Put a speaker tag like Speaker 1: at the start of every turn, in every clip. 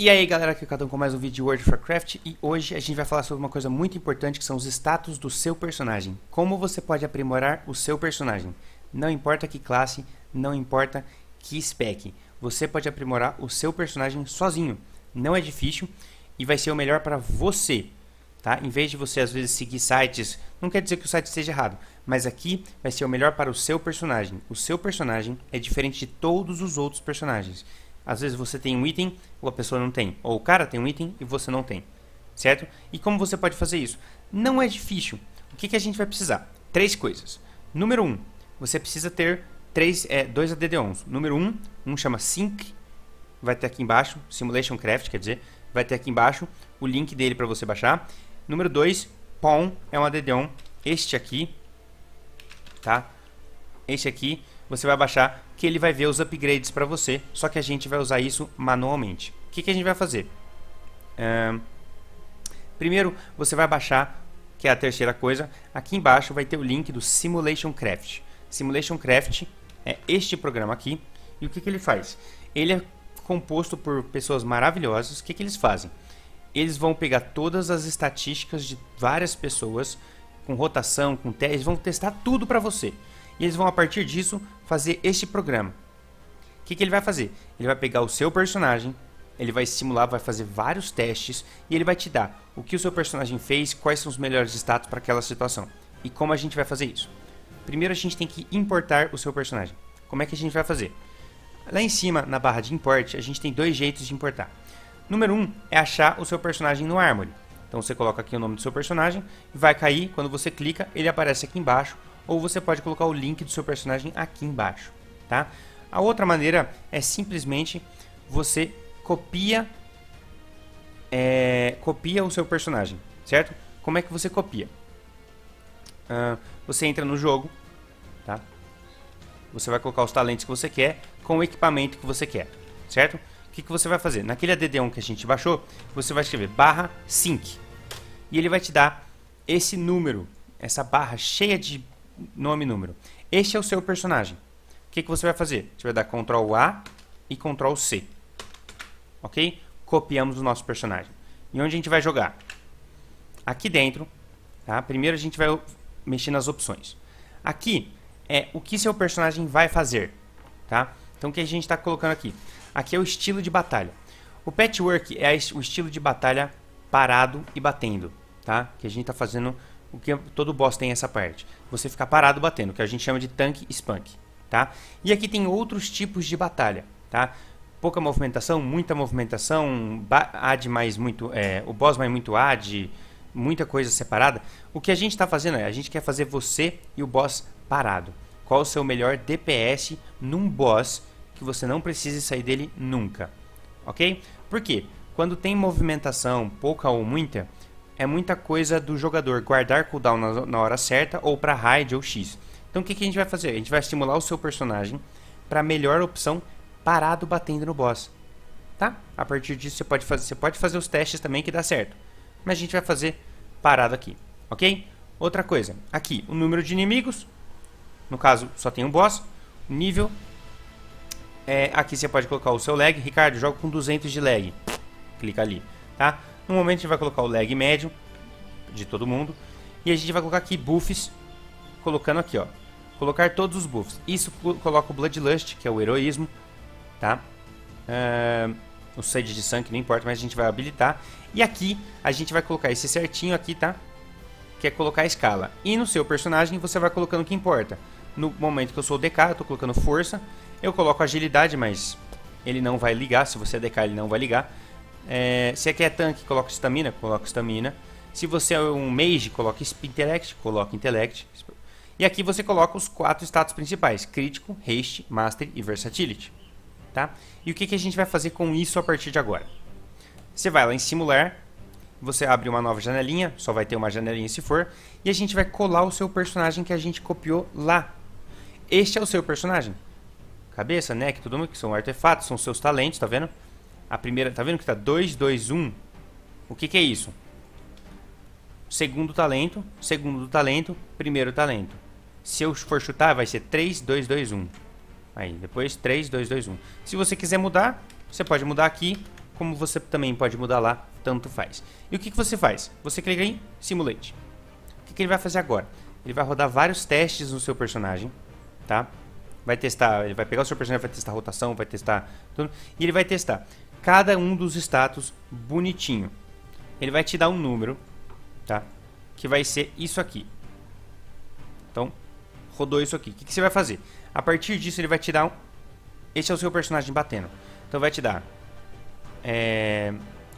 Speaker 1: E aí galera, aqui é o Cadão com mais um vídeo de World of Warcraft e hoje a gente vai falar sobre uma coisa muito importante que são os status do seu personagem. Como você pode aprimorar o seu personagem. Não importa que classe, não importa que spec, você pode aprimorar o seu personagem sozinho. Não é difícil e vai ser o melhor para você. Tá? Em vez de você às vezes seguir sites, não quer dizer que o site esteja errado, mas aqui vai ser o melhor para o seu personagem. O seu personagem é diferente de todos os outros personagens. Às vezes você tem um item ou a pessoa não tem. Ou o cara tem um item e você não tem. Certo? E como você pode fazer isso? Não é difícil. O que, que a gente vai precisar? Três coisas. Número um, você precisa ter três, é, dois ADD11. Número um, um chama Sync, vai ter aqui embaixo, Simulation Craft, quer dizer, vai ter aqui embaixo o link dele para você baixar. Número 2, POM é um ADD11, este aqui, tá? Este aqui você vai baixar que ele vai ver os upgrades para você, só que a gente vai usar isso manualmente. O que, que a gente vai fazer? Um, primeiro, você vai baixar, que é a terceira coisa, aqui embaixo vai ter o link do Simulation Craft. Simulation Craft é este programa aqui, e o que, que ele faz? Ele é composto por pessoas maravilhosas, o que, que eles fazem? Eles vão pegar todas as estatísticas de várias pessoas, com rotação, com testes, vão testar tudo para você. E eles vão, a partir disso, fazer este programa. O que, que ele vai fazer? Ele vai pegar o seu personagem, ele vai simular, vai fazer vários testes e ele vai te dar o que o seu personagem fez, quais são os melhores status para aquela situação. E como a gente vai fazer isso? Primeiro a gente tem que importar o seu personagem. Como é que a gente vai fazer? Lá em cima, na barra de import, a gente tem dois jeitos de importar. Número um é achar o seu personagem no Armory. Então você coloca aqui o nome do seu personagem e vai cair, quando você clica, ele aparece aqui embaixo ou você pode colocar o link do seu personagem aqui embaixo, tá? A outra maneira é simplesmente você copia é, copia o seu personagem, certo? Como é que você copia? Uh, você entra no jogo, tá? Você vai colocar os talentos que você quer com o equipamento que você quer, certo? O que, que você vai fazer? Naquele ADD1 que a gente baixou, você vai escrever barra sync e ele vai te dar esse número, essa barra cheia de nome e número. Este é o seu personagem. O que, que você vai fazer? Você vai dar Ctrl A e Ctrl C. Ok? Copiamos o nosso personagem. E onde a gente vai jogar? Aqui dentro. Tá? Primeiro a gente vai mexer nas opções. Aqui é o que seu personagem vai fazer. Tá? Então o que a gente está colocando aqui? Aqui é o estilo de batalha. O patchwork é o estilo de batalha parado e batendo. Tá? Que a gente está fazendo o que todo boss tem essa parte. Você ficar parado batendo, que a gente chama de tanque spunk, tá? E aqui tem outros tipos de batalha, tá? Pouca movimentação, muita movimentação, ad mais muito, é, o boss mais muito ad, muita coisa separada. O que a gente está fazendo é, a gente quer fazer você e o boss parado. Qual o seu melhor DPS num boss que você não precise sair dele nunca, ok? Por quê? Quando tem movimentação, pouca ou muita, é muita coisa do jogador guardar cooldown na, na hora certa ou para raid ou X. Então o que, que a gente vai fazer? A gente vai estimular o seu personagem para a melhor opção parado batendo no boss. Tá? A partir disso você pode fazer, você pode fazer os testes também que dá certo. Mas a gente vai fazer parado aqui, ok? Outra coisa, aqui o número de inimigos, no caso só tem um boss, nível, é, aqui você pode colocar o seu lag, Ricardo, joga com 200 de lag, clica ali, tá? No momento a gente vai colocar o lag médio de todo mundo. E a gente vai colocar aqui buffs, colocando aqui, ó. Colocar todos os buffs. Isso coloca o Bloodlust, que é o heroísmo, tá? Uh, o sede de sangue, não importa, mas a gente vai habilitar. E aqui a gente vai colocar esse certinho aqui, tá? Que é colocar a escala. E no seu personagem você vai colocando o que importa. No momento que eu sou o DK, eu tô colocando força. Eu coloco agilidade, mas ele não vai ligar. Se você é DK, ele não vai ligar. É, se aqui é tanque, coloca estamina, coloca estamina. Se você é um mage, coloca intellect, coloca intellect. E aqui você coloca os quatro status principais: crítico, haste, master e versatility. Tá? E o que, que a gente vai fazer com isso a partir de agora? Você vai lá em simular, você abre uma nova janelinha, só vai ter uma janelinha se for, e a gente vai colar o seu personagem que a gente copiou lá. Este é o seu personagem. Cabeça, neck, tudo que são artefatos, são seus talentos, tá vendo? A primeira, tá vendo que tá 2, 2, 1? O que, que é isso? Segundo talento, segundo talento, primeiro talento. Se eu for chutar, vai ser 3, 2, 2, 1. Aí, depois 3, 2, 2, 1. Se você quiser mudar, você pode mudar aqui como você também pode mudar lá, tanto faz. E o que, que você faz? Você clica em Simulate. O que, que ele vai fazer agora? Ele vai rodar vários testes no seu personagem, tá? Vai testar, ele vai pegar o seu personagem, vai testar rotação, vai testar tudo, e ele vai testar cada um dos status bonitinho. Ele vai te dar um número, tá? Que vai ser isso aqui. Então, rodou isso aqui. O que, que você vai fazer? A partir disso, ele vai te dar um... Esse é o seu personagem batendo. Então, vai te dar... É...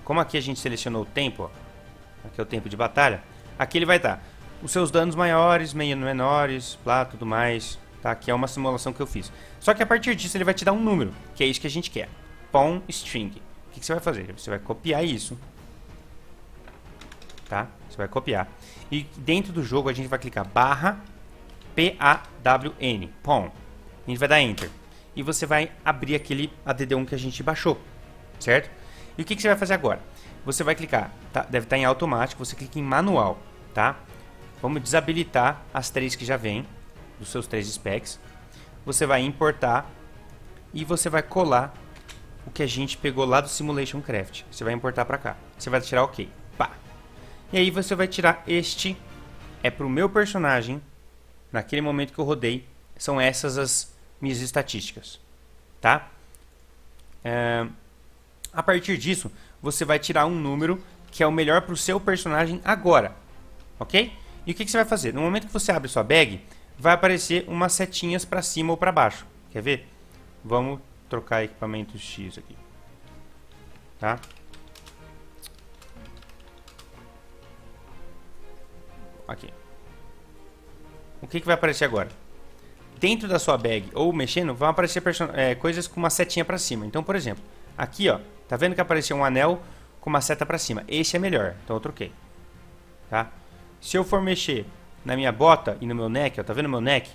Speaker 1: Como aqui a gente selecionou o tempo, ó, aqui é o tempo de batalha, aqui ele vai estar os seus danos maiores, meio menores, lá, tudo mais, tá? Que é uma simulação que eu fiz. Só que a partir disso ele vai te dar um número, que é isso que a gente quer. Pom string. O que, você vai fazer? Você vai copiar isso, tá? Você vai copiar. E dentro do jogo a gente vai clicar barra P-A-W-N, POM. A gente vai dar Enter. E você vai abrir aquele ADD1 que a gente baixou, certo? E o que, que você vai fazer agora? Você vai clicar, tá? deve estar em automático, você clica em manual, tá? Vamos desabilitar as três que já vêm, dos seus três specs. Você vai importar e você vai colar o que a gente pegou lá do Simulation Craft. Você vai importar para cá. Você vai tirar OK. Pá. E aí você vai tirar este é para o meu personagem naquele momento que eu rodei, são essas as minhas estatísticas, tá? É, a partir disso, você vai tirar um número que é o melhor para o seu personagem agora, ok? E o que, que, você vai fazer? No momento que você abre sua bag, vai aparecer umas setinhas para cima ou para baixo. Quer ver? Vamos trocar equipamento X aqui, tá? Aqui o que, que vai aparecer agora? Dentro da sua bag ou mexendo, vão aparecer é, coisas com uma setinha para cima. Então, por exemplo, aqui ó, tá vendo que apareceu um anel com uma seta para cima? Esse é melhor, então eu troquei. Tá? Se eu for mexer na minha bota e no meu neck, ó, tá vendo meu neck?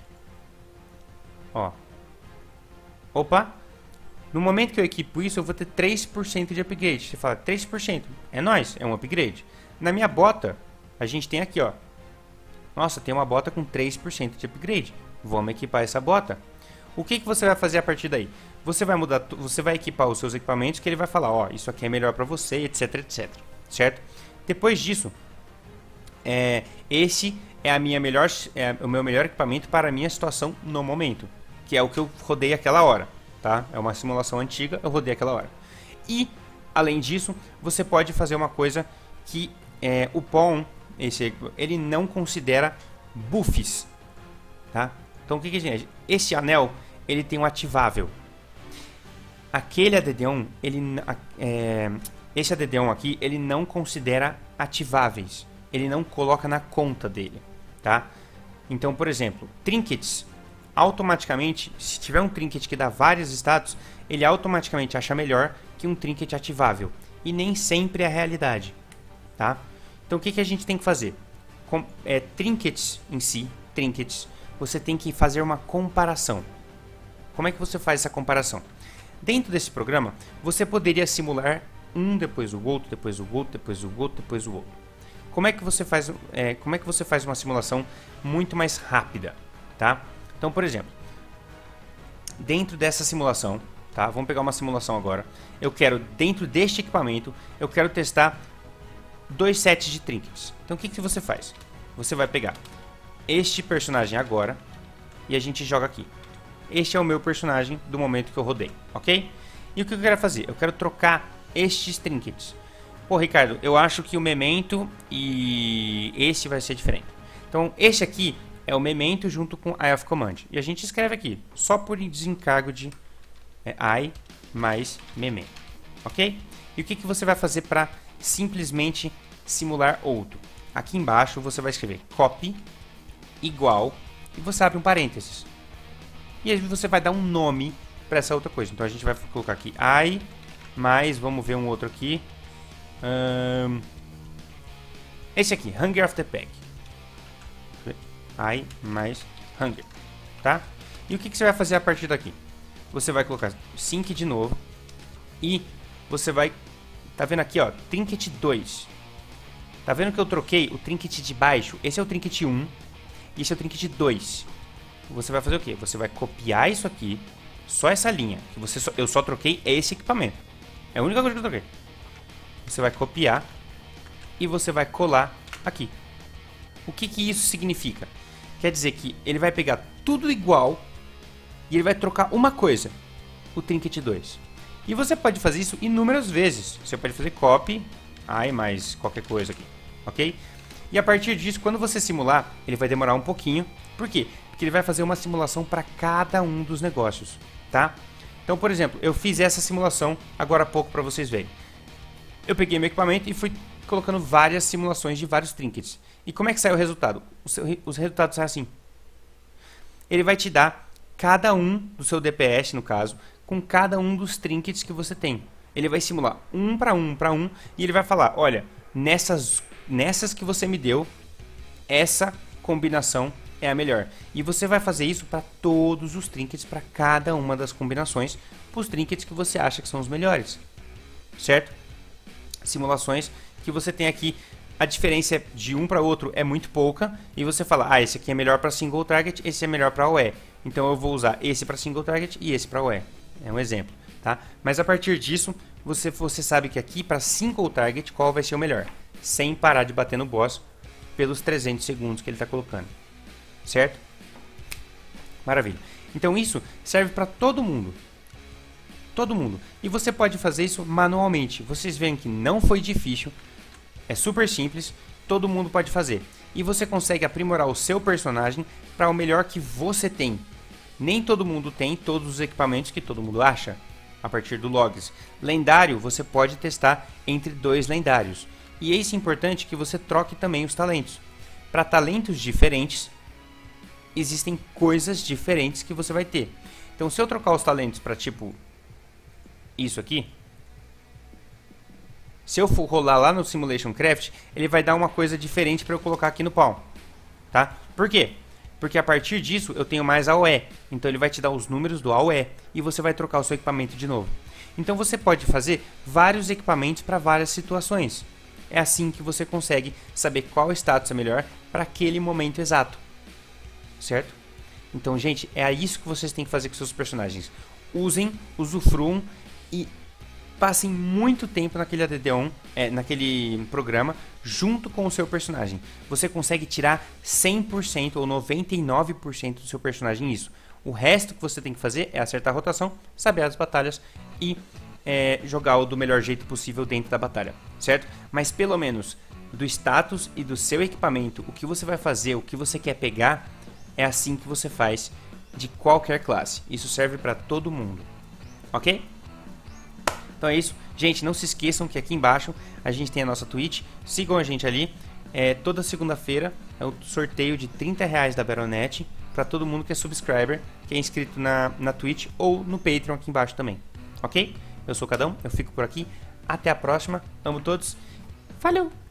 Speaker 1: Ó. Opa! No momento que eu equipo isso, eu vou ter 3% de upgrade. Você fala, 3%? É nóis, é um upgrade. Na minha bota, a gente tem aqui, ó, nossa, tem uma bota com 3% de upgrade. Vamos equipar essa bota. O que, que você vai fazer a partir daí? Você vai mudar, você vai equipar os seus equipamentos que ele vai falar, ó, isso aqui é melhor para você, etc, etc, certo? Depois disso, é, esse é a minha melhor, é o meu melhor equipamento para a minha situação no momento, que é o que eu rodei aquela hora, tá? É uma simulação antiga, eu rodei aquela hora. E além disso, você pode fazer uma coisa que é, o POM esse ele não considera buffs, tá? Então o que que gente? Esse anel ele tem um ativável. Aquele ADD1, ele é, esse ADD1 aqui, ele não considera ativáveis. Ele não coloca na conta dele, tá? Então, por exemplo, trinkets automaticamente, se tiver um trinket que dá vários status, ele automaticamente acha melhor que um trinket ativável. E nem sempre é a realidade, tá? Então o que, que a gente tem que fazer? Com, é, trinkets em si, trinkets, você tem que fazer uma comparação. Como é que você faz essa comparação? Dentro desse programa, você poderia simular um depois o outro, depois o outro, depois o outro, depois o outro. Como é que você faz, é, como é que você faz uma simulação muito mais rápida, tá? Então, por exemplo, dentro dessa simulação, tá? Vamos pegar uma simulação agora. Eu quero dentro deste equipamento, eu quero testar dois sets de trinkets. Então o que, que você faz? Você vai pegar este personagem agora e a gente joga aqui. Este é o meu personagem do momento que eu rodei, ok? E o que eu quero fazer? Eu quero trocar estes trinkets. Pô, Ricardo, eu acho que o Memento e esse vai ser diferente. Então, este aqui é o Memento junto com I of Command. E a gente escreve aqui, só por desencargo de é, mais Memento, ok? E o que, que você vai fazer para simplesmente simular outro. Aqui embaixo você vai escrever copy igual e você abre um parênteses. E aí você vai dar um nome para essa outra coisa. Então a gente vai colocar aqui i mais, vamos ver um outro aqui. Um, esse aqui, Hunger of the Pack. I mais Hunger, tá? E o que, que você vai fazer a partir daqui? Você vai colocar sync de novo e você vai Tá vendo aqui, ó, trinket 2. Tá vendo que eu troquei o trinket de baixo? Esse é o trinket 1 e esse é o trinket 2. Você vai fazer o quê? Você vai copiar isso aqui, só essa linha, que você só, eu só troquei esse equipamento. É a única coisa que eu troquei. Você vai copiar e você vai colar aqui. O que, que isso significa? Quer dizer que ele vai pegar tudo igual e ele vai trocar uma coisa, o Trinket 2. E você pode fazer isso inúmeras vezes. Você pode fazer copy, ai mais qualquer coisa aqui, ok? E a partir disso, quando você simular, ele vai demorar um pouquinho. Por quê? Porque ele vai fazer uma simulação para cada um dos negócios, tá? Então, por exemplo, eu fiz essa simulação agora há pouco para vocês verem. Eu peguei meu equipamento e fui colocando várias simulações de vários trinkets. E como é que sai o resultado? O seu, os resultados saem assim. Ele vai te dar cada um do seu DPS, no caso, com cada um dos trinkets que você tem. Ele vai simular um para um para um e ele vai falar, olha, nessas nessas que você me deu, essa combinação é a melhor. E você vai fazer isso para todos os trinkets, para cada uma das combinações, para os trinkets que você acha que são os melhores. Certo? Simulações que você tem aqui, a diferença de um para outro é muito pouca, e você fala, ah, esse aqui é melhor para single target, esse é melhor para OE. Então eu vou usar esse para single target e esse para OE. É um exemplo, tá? Mas a partir disso, você, você sabe que aqui para single target qual vai ser o melhor sem parar de bater no boss pelos 300 segundos que ele está colocando. Certo? Maravilha. Então isso serve para todo mundo. Todo mundo. E você pode fazer isso manualmente. Vocês veem que não foi difícil. É super simples. Todo mundo pode fazer. E você consegue aprimorar o seu personagem para o melhor que você tem. Nem todo mundo tem todos os equipamentos que todo mundo acha a partir do logs. Lendário você pode testar entre dois lendários. E é isso importante que você troque também os talentos. Para talentos diferentes, existem coisas diferentes que você vai ter. Então, se eu trocar os talentos para tipo isso aqui, se eu for rolar lá no Simulation Craft, ele vai dar uma coisa diferente para eu colocar aqui no Palm, tá? Por quê? Porque a partir disso eu tenho mais AOE, então ele vai te dar os números do AOE e você vai trocar o seu equipamento de novo. Então você pode fazer vários equipamentos para várias situações. É assim que você consegue saber qual status é melhor para aquele momento exato. Certo? Então, gente, é isso que vocês têm que fazer com seus personagens. Usem, usufruam e passem muito tempo naquele ADD1, é, naquele programa, junto com o seu personagem. Você consegue tirar 100% ou 99% do seu personagem isso. O resto que você tem que fazer é acertar a rotação, saber as batalhas e é, jogar o do melhor jeito possível dentro da batalha, certo? Mas pelo menos do status e do seu equipamento, o que você vai fazer, o que você quer pegar, é assim que você faz de qualquer classe. Isso serve para todo mundo, ok? Então é isso. Gente, não se esqueçam que aqui embaixo a gente tem a nossa Twitch. Sigam a gente ali. É, toda segunda-feira é o sorteio de 30 reais da Baronet para todo mundo que é subscriber, que é inscrito na, na Twitch ou no Patreon aqui embaixo também. Ok? Eu sou o Cadão, eu fico por aqui. Até a próxima. Amo todos. Falou!